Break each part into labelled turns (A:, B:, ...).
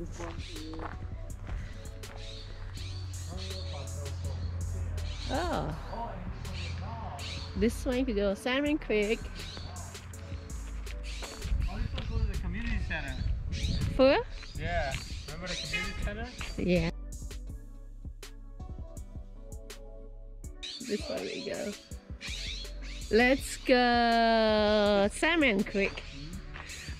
A: Oh. This one is.
B: Oh. This way you go Salmon Creek.
A: Oh, this one goes to the community center.
B: For?
A: Yeah. Remember the community center?
B: Yeah. This way we go. Let's go Salmon Creek.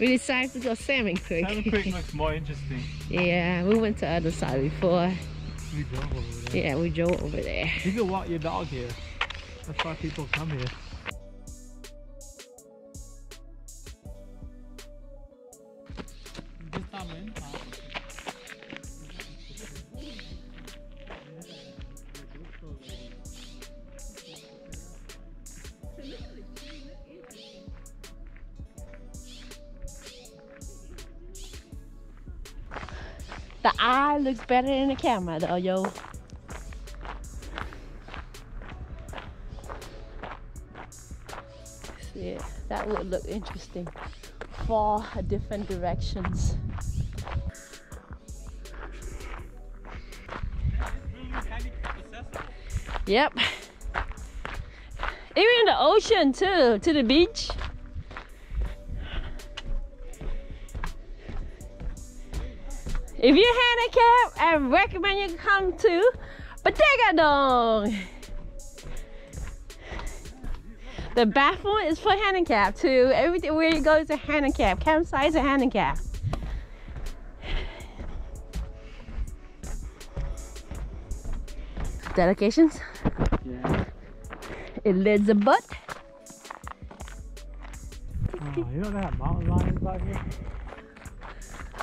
B: We decided to go Salmon Creek.
A: Salmon Creek looks more interesting.
B: yeah, we went to other side before.
A: We drove over there.
B: Yeah, we drove over there.
A: You can walk your dog here. That's why people come here.
B: The eye looks better in the camera though, yo. Yeah, that would look interesting. Four different directions. Yep. Even in the ocean too, to the beach. If you're handicapped, I recommend you come to Bodega Dunes. The bathroom is for handicap too. Everything where you go is a handicap. Campsite is a handicap. Dedications.
A: Yeah.
B: Elizabeth.
A: Oh, you don't have mountain lions out here?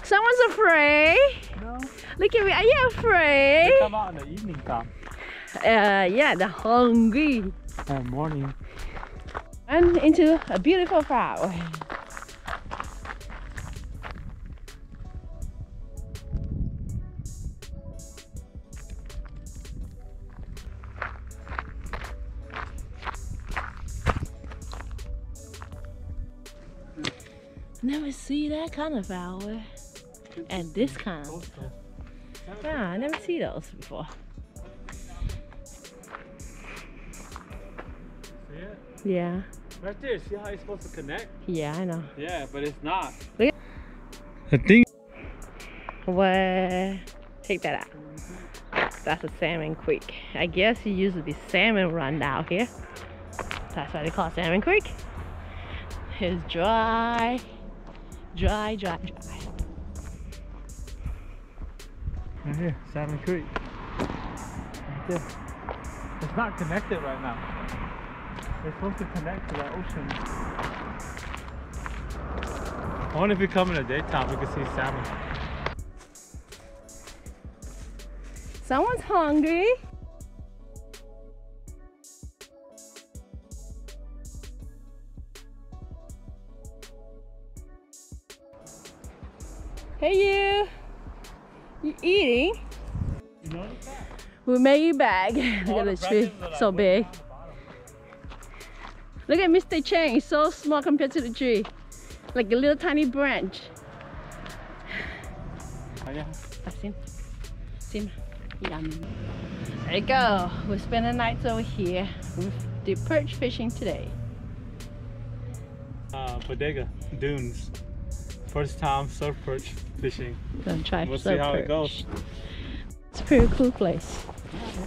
B: Someone's afraid.
A: No.
B: Look at me. Are you afraid?
A: They come out in the evening time.
B: Uh, yeah, the hungry.
A: Oh, morning.
B: And into a beautiful flower. Never see that kind of flower. And this kind of. Yeah, I never see those before.
A: See it?
B: Yeah,
A: Right there. See how it's supposed to connect?
B: yeah, I know.
A: Yeah, but it's not.
B: Look
A: The thing.
B: What? Take that out. That's a salmon creek. I guess it used to be salmon run down here. That's why they call it Salmon Creek. It's dry, dry, dry, dry.
A: Right here, Salmon Creek. Right there. It's not connected right now. It's supposed to connect to the ocean. I wonder if you come in the daytime, we can see salmon.
B: Someone's hungry. We made you back. Look at
A: the
B: the tree,
A: branches are, like,
B: so big.
A: the.
B: Look at Mr. Chang, he's so small compared to the tree. Like a little tiny branch.
A: Oh, yeah.
B: I've seen. Seen. Yum. There you go. We're spending nights over here. We did perch fishing today.
A: Uh, Bodega Dunes. First time surf perch fishing.
B: Gonna try
A: We'll see how
B: perch.
A: it goes.
B: It's a pretty cool place.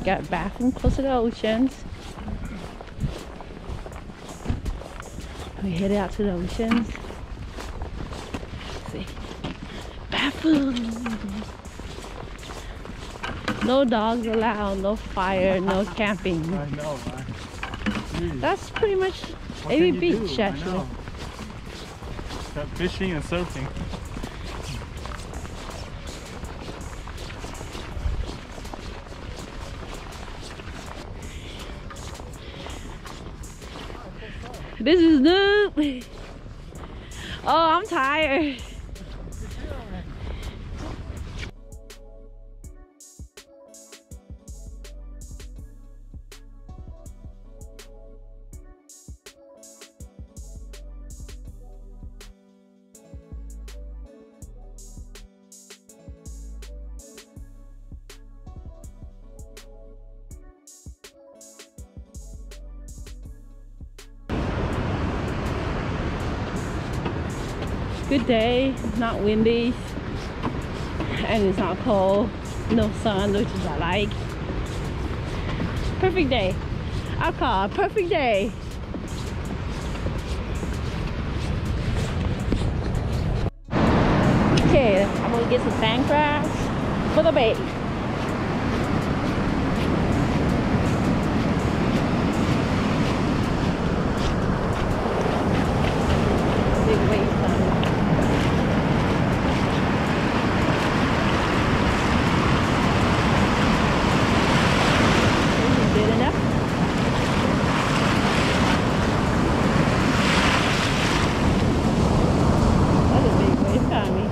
B: Got a bathroom close to the oceans. We headed out to the oceans. see. Bathroom. No dogs allowed, no fire, no camping.
A: I know. Jeez,
B: That's pretty much
A: what
B: every beach
A: do?
B: Actually.
A: Got fishing and surfing.
B: This is noob. Oh, I'm tired. Good day, not windy, and it's not cold. No sun, which is I like. Perfect day. I call perfect day. Okay, I'm gonna get some sand crabs for the bait. Big waist on it. This is good enough. That's a big waist on me.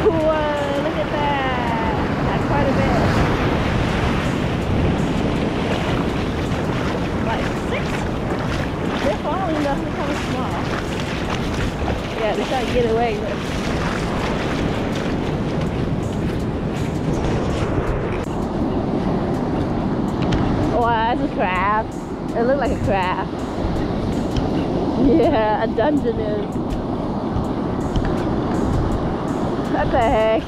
B: Cool, look at that. That's quite a bit. Like six? They're falling though, they're kind of small. Yeah, they to get away with Wow, that's a crab. It looked like a crab. Yeah, a Dungeness. What the heck?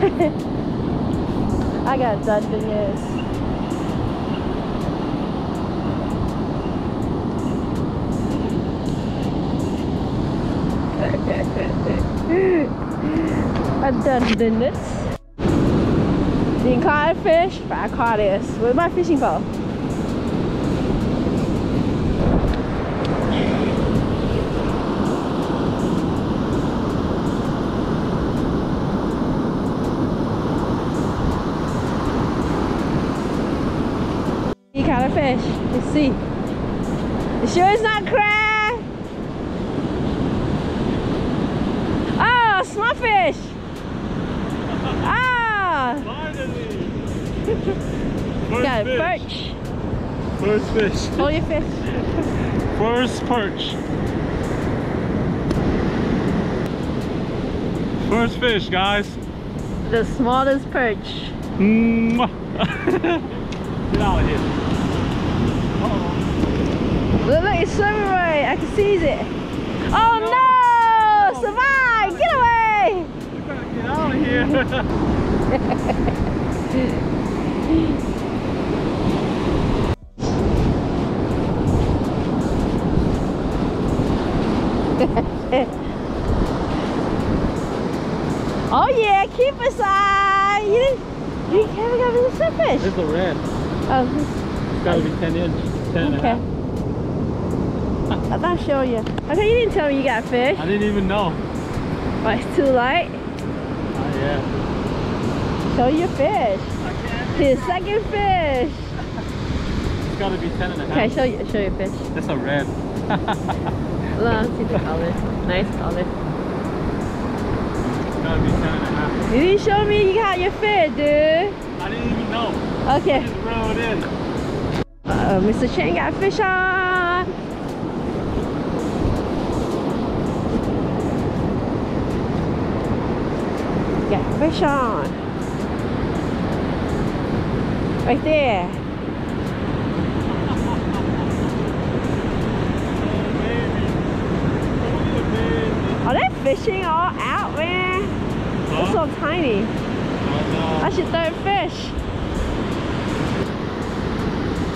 B: I got Dungeness. A Dungeness. You caught a fish? I caught this with my fishing pole. You caught a fish. Let's see. You sure it's not crab? Oh, small fish. Ah,
A: Finally!
B: got a
A: First
B: perch.
A: First fish.
B: Hold your fish.
A: First perch. First fish, guys.
B: The smallest perch.
A: Mwah. Get out of here. Uh-oh.
B: Look, look, it's swimming away. I can seize it. Oh no! Survive! Get away!
A: We gotta get out of here.
B: Oh yeah, keep aside. Uh, you didn't. You haven't got the surface.
A: This is a red.
B: Oh,
A: It's gotta be 10 inch. 10 and a
B: okay. I thought show you. Okay, you didn't tell me you got fish.
A: I didn't even know.
B: But it's too light.
A: Yeah.
B: Show your fish.
A: I.
B: His second fish.
A: It's gotta be 10 and a half.
B: Okay, show you. Show your fish.
A: That's a red.
B: Look, see the color. Nice color.
A: It's gotta be 10 and a half.
B: You didn't show me you got your fish, dude.
A: I didn't even know.
B: Okay.
A: Just reel it in.
B: Uh, Mr. Chen got fish on. Got fish on. Right there. Oh, Are they fishing all out, man? They're so tiny.
A: I
B: I should throw fish.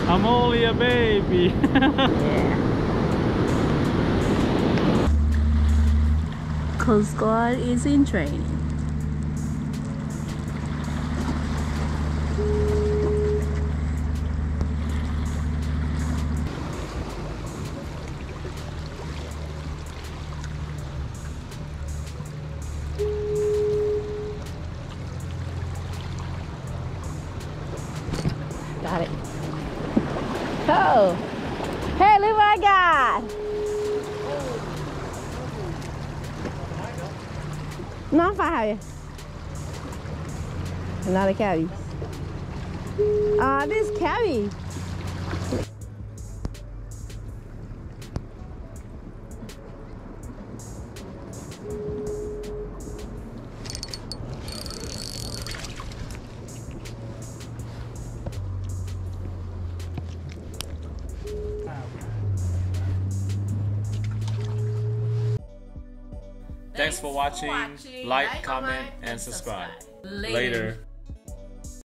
A: am only a baby.
B: Yeah. Coast Guard is in training. No, I'm fine. How are you? Another cabby. Uh, this cabby. Thanks for watching. Like, comment, and subscribe. Later.